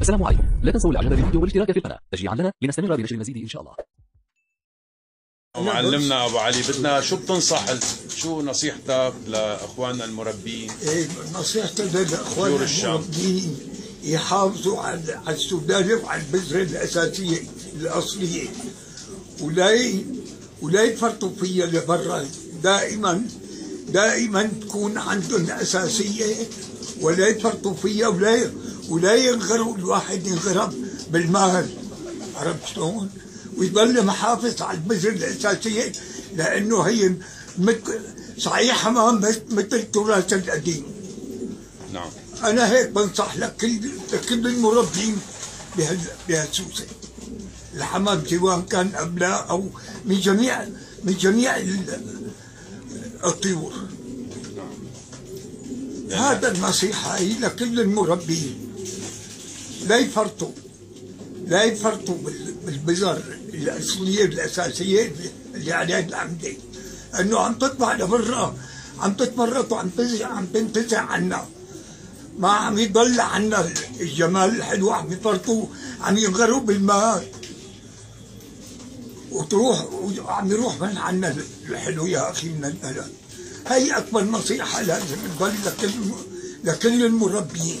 السلام عليكم. لا تنسوا الاعجاب بالفيديو والاشتراك في القناة. تشجيعا لنا لنستمر بنشر المزيد إن شاء الله. معلمنا أبو علي بدنا شو بتنصح شو نصيحتك لاخواننا المربين؟ إيه، نصيحتي الشام. المربين يحافظوا على على السوداني وعلى البذرة الأساسية الأصلية. ولا ولا يفرطوا فيها لبرا. دائما دائما تكون عندهم أساسية ولا يفرطوا فيها ولا ولا ينغروا الواحد ينغرب بالمال عرفت شلون؟ ويضل محافظ على البذره الأساسية لأنه هي مثل صحيح حمام بس مثل التراث القديم. نعم. أنا هيك بنصح لكل لكل المربين بهال بهالسوسة. الحمام سواء كان أبناء أو من جميع من جميع ال- الطيور. هذا النصيحة هي لكل المربين. لا يفرطوا. لا يفرطوا بال- بالبذر الأصلية الأساسية اللي عليها العمدة إنه عم تطلع لبرا عم تتمرط وعم عم تنتزع عنا. ما عم يضل عنا الجمال الحلو عم يفرطوا عم ينغروا بالماء. وتروح وعم يروح من عنا الحلو يا أخي من البلد هي أكبر نصيحة لازم تضل لكل لكل المربين